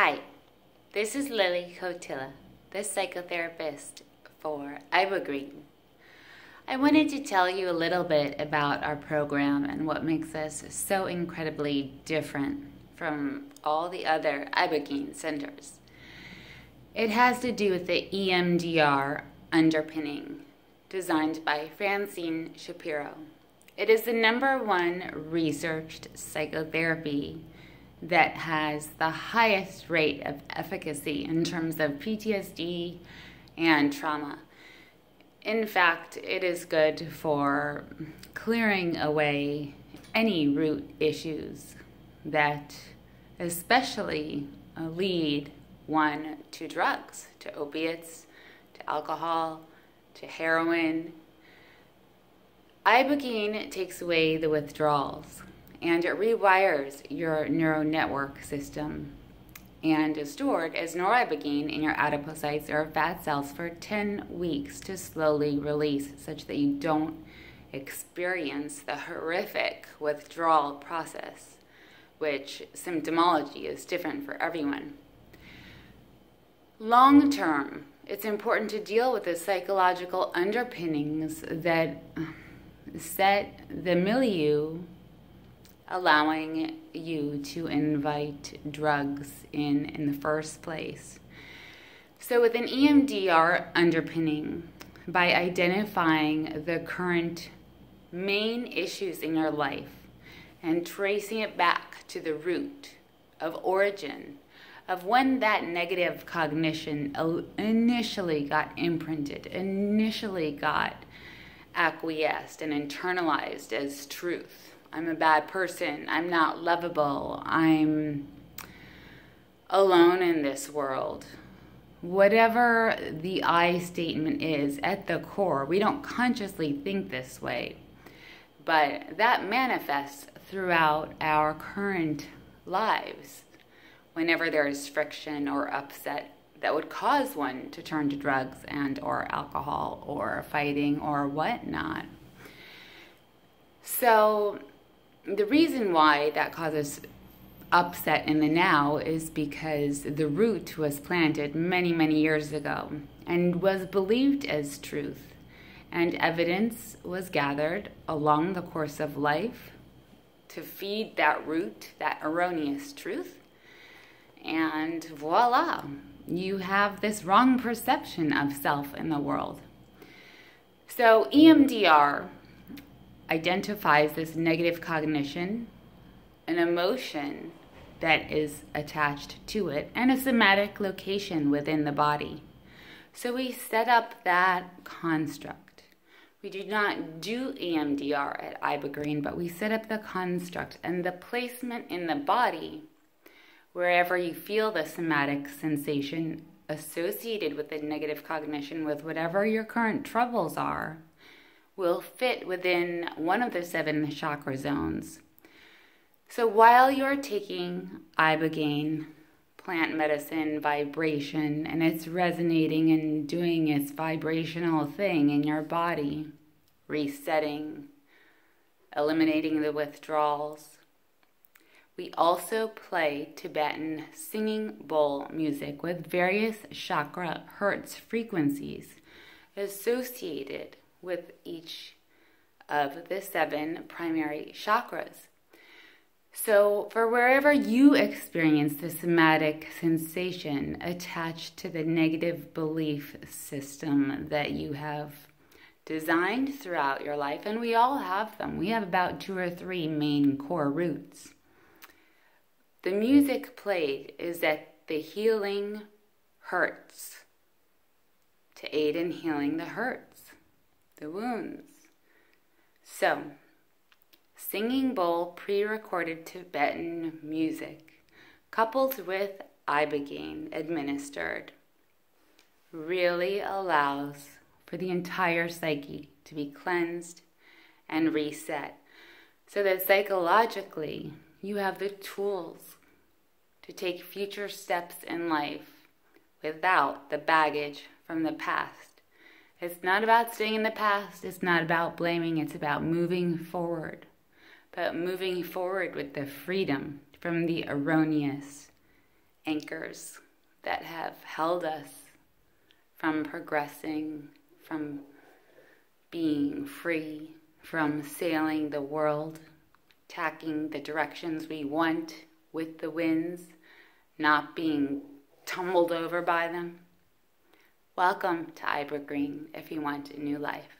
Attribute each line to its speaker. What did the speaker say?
Speaker 1: Hi, this is Lily Kotila, the psychotherapist for Ibogreen. I wanted to tell you a little bit about our program and what makes us so incredibly different from all the other Ibogaine centers. It has to do with the EMDR underpinning designed by Francine Shapiro. It is the number one researched psychotherapy that has the highest rate of efficacy in terms of PTSD and trauma. In fact, it is good for clearing away any root issues that especially lead one to drugs, to opiates, to alcohol, to heroin. Ibogaine takes away the withdrawals and it rewires your neural network system and is stored as noribogaine in your adipocytes or fat cells for 10 weeks to slowly release such that you don't experience the horrific withdrawal process, which symptomology is different for everyone. Long term, it's important to deal with the psychological underpinnings that set the milieu allowing you to invite drugs in in the first place. So, with an EMDR underpinning, by identifying the current main issues in your life and tracing it back to the root of origin of when that negative cognition initially got imprinted, initially got acquiesced and internalized as truth I'm a bad person. I'm not lovable. I'm alone in this world. Whatever the I statement is at the core, we don't consciously think this way, but that manifests throughout our current lives whenever there is friction or upset that would cause one to turn to drugs and or alcohol or fighting or whatnot. So the reason why that causes upset in the now is because the root was planted many, many years ago and was believed as truth. And evidence was gathered along the course of life to feed that root, that erroneous truth. And voila, you have this wrong perception of self in the world. So, EMDR identifies this negative cognition, an emotion that is attached to it, and a somatic location within the body. So we set up that construct. We do not do EMDR at Ibogreen, but we set up the construct and the placement in the body wherever you feel the somatic sensation associated with the negative cognition with whatever your current troubles are will fit within one of the seven chakra zones. So while you're taking ibogaine, plant medicine, vibration, and it's resonating and doing its vibrational thing in your body, resetting, eliminating the withdrawals. We also play Tibetan singing bowl music with various chakra hertz frequencies associated with each of the seven primary chakras. So, for wherever you experience the somatic sensation attached to the negative belief system that you have designed throughout your life, and we all have them, we have about two or three main core roots. The music played is that the healing hertz to aid in healing the hurts the wounds. So, singing bowl pre recorded Tibetan music coupled with Ibogaine administered really allows for the entire psyche to be cleansed and reset so that psychologically you have the tools to take future steps in life without the baggage from the past it's not about staying in the past. It's not about blaming. It's about moving forward. But moving forward with the freedom from the erroneous anchors that have held us from progressing, from being free, from sailing the world, tacking the directions we want with the winds, not being tumbled over by them. Welcome to Ibogreen if you want a new life.